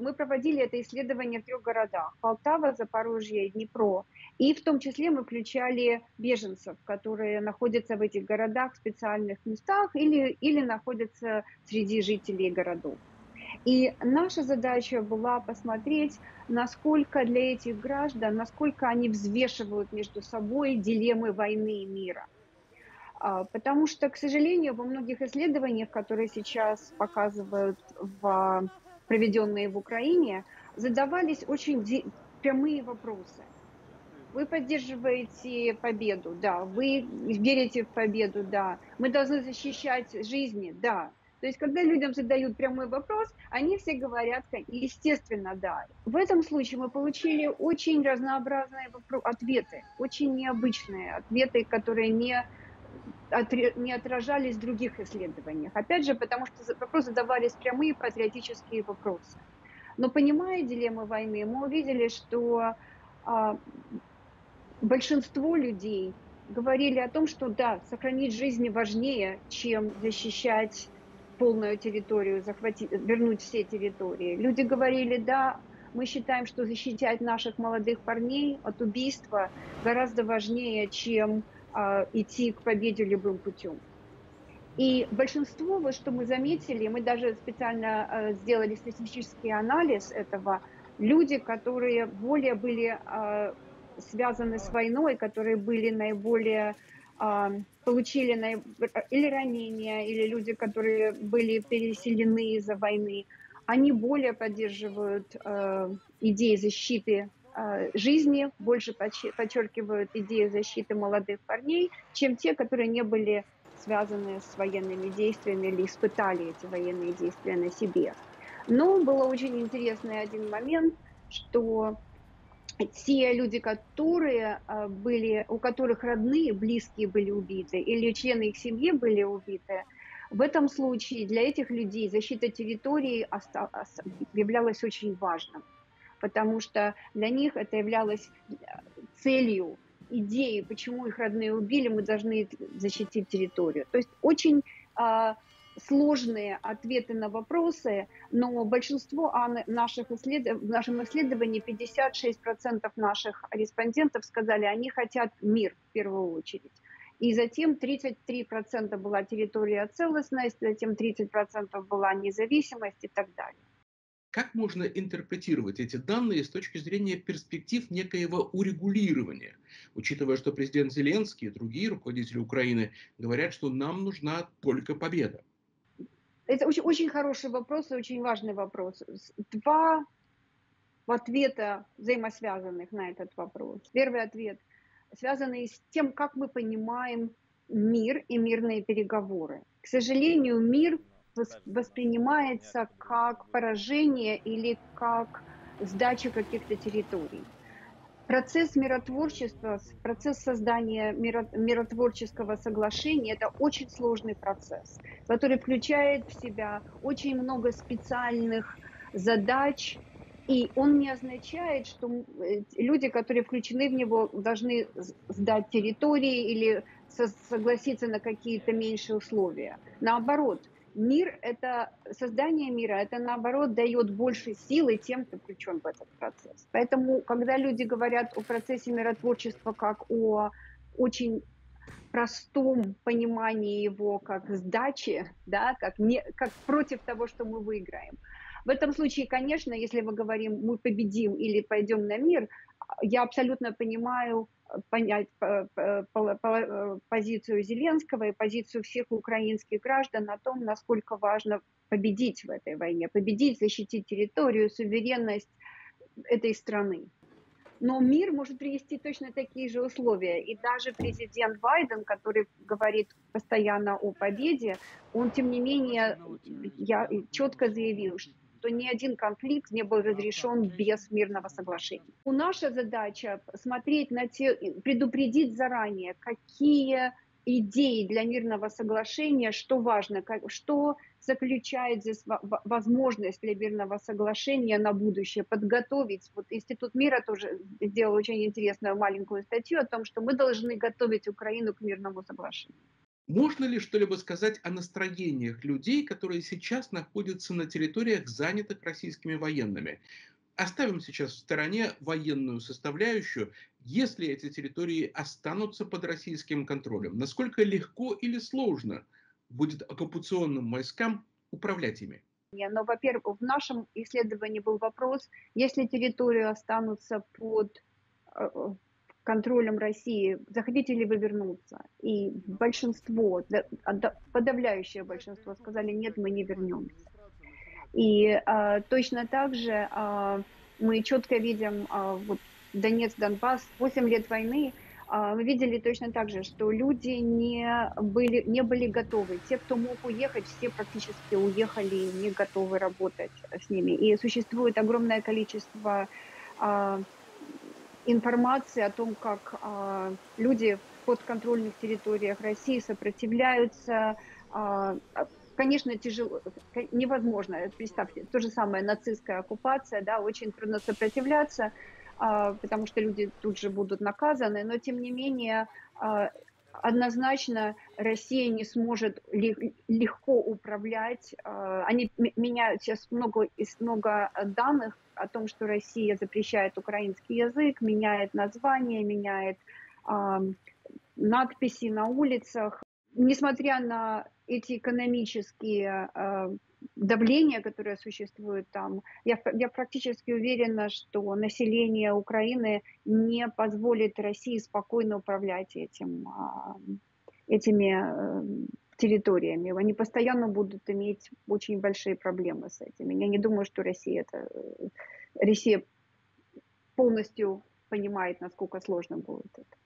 мы проводили это исследование в трех городах. Полтава, Запорожье Днепро. И в том числе мы включали беженцев, которые находятся в этих городах в специальных местах или, или находятся среди жителей городов. И наша задача была посмотреть, насколько для этих граждан, насколько они взвешивают между собой дилеммы войны и мира. А, потому что, к сожалению, во многих исследованиях, которые сейчас показывают в проведенные в Украине, задавались очень прямые вопросы. Вы поддерживаете победу, да. Вы верите в победу, да. Мы должны защищать жизни, да. То есть, когда людям задают прямой вопрос, они все говорят, естественно, да. В этом случае мы получили очень разнообразные ответы, очень необычные ответы, которые не не отражались в других исследованиях. Опять же, потому что вопросы задавались прямые патриотические вопросы. Но понимая дилеммы войны, мы увидели, что а, большинство людей говорили о том, что да, сохранить жизни важнее, чем защищать полную территорию, захватить, вернуть все территории. Люди говорили, да, мы считаем, что защищать наших молодых парней от убийства гораздо важнее, чем идти к победе любым путем. И большинство, вот что мы заметили, мы даже специально а, сделали статистический анализ этого, люди, которые более были а, связаны с войной, которые были наиболее получили или ранения, или люди, которые были переселены из-за войны, они более поддерживают идеи защиты жизни, больше подчеркивают идею защиты молодых парней, чем те, которые не были связаны с военными действиями или испытали эти военные действия на себе. Но было очень интересный один момент, что те люди, которые э, были, у которых родные, близкие были убиты, или члены их семьи были убиты, в этом случае для этих людей защита территории являлась очень важным потому что для них это являлось э, целью, идеей, почему их родные убили, мы должны защитить территорию. То есть очень э, сложные ответы на вопросы, но большинство наших исследов... в нашем исследовании 56% наших респондентов сказали, они хотят мир в первую очередь. И затем 33% была территория целостность, затем 30% была независимость и так далее. Как можно интерпретировать эти данные с точки зрения перспектив некоего урегулирования, учитывая, что президент Зеленский и другие руководители Украины говорят, что нам нужна только победа? Это очень, очень хороший вопрос и очень важный вопрос. Два ответа взаимосвязанных на этот вопрос. Первый ответ связанный с тем, как мы понимаем мир и мирные переговоры. К сожалению, мир воспринимается как поражение или как сдача каких-то территорий. Процесс миротворчества, процесс создания миротворческого соглашения – это очень сложный процесс, который включает в себя очень много специальных задач, и он не означает, что э, люди, которые включены в него, должны сдать территории или согласиться на какие-то меньшие условия. Наоборот – Мир – это создание мира, это наоборот дает больше силы тем, кто включен в этот процесс. Поэтому, когда люди говорят о процессе миротворчества как о очень простом понимании его как сдачи, да, как, не, как против того, что мы выиграем. В этом случае, конечно, если мы говорим «мы победим» или «пойдем на мир», я абсолютно понимаю понять позицию Зеленского и позицию всех украинских граждан о том, насколько важно победить в этой войне, победить, защитить территорию, суверенность этой страны. Но мир может привести точно такие же условия. И даже президент Байден, который говорит постоянно о победе, он, тем не менее, я четко заявил, что то ни один конфликт не был разрешен без мирного соглашения. У наша задача смотреть на те, предупредить заранее, какие идеи для мирного соглашения, что важно, что заключает здесь возможность для мирного соглашения на будущее, подготовить. Вот Институт мира тоже сделал очень интересную маленькую статью о том, что мы должны готовить Украину к мирному соглашению. Можно ли что-либо сказать о настроениях людей, которые сейчас находятся на территориях, занятых российскими военными? Оставим сейчас в стороне военную составляющую. Если эти территории останутся под российским контролем, насколько легко или сложно будет оккупационным войскам управлять ими? Но, во-первых, в нашем исследовании был вопрос, если территории останутся под э, контролем России, захотите ли вы вернуться? И большинство, подавляющее большинство сказали, нет, мы не вернемся. И а, точно так же а, мы четко видим а, вот Донец, Донбасс, 8 лет войны, мы видели точно так же, что люди не были, не были готовы. Те, кто мог уехать, все практически уехали, не готовы работать с ними. И существует огромное количество информации о том, как а, люди в подконтрольных территориях России сопротивляются. А, конечно, тяжело, невозможно, представьте, то же самое нацистская оккупация, да, очень трудно сопротивляться, а, потому что люди тут же будут наказаны, но тем не менее однозначно Россия не сможет легко управлять. А, они меняют сейчас много, много данных о том, что Россия запрещает украинский язык, меняет название, меняет надписи на улицах. Несмотря на эти экономические давление, которое существует там. Я, я практически уверена, что население Украины не позволит России спокойно управлять этим, а, этими э, территориями. Они постоянно будут иметь очень большие проблемы с этим. Я не думаю, что Россия это Россия полностью понимает, насколько сложно будет это.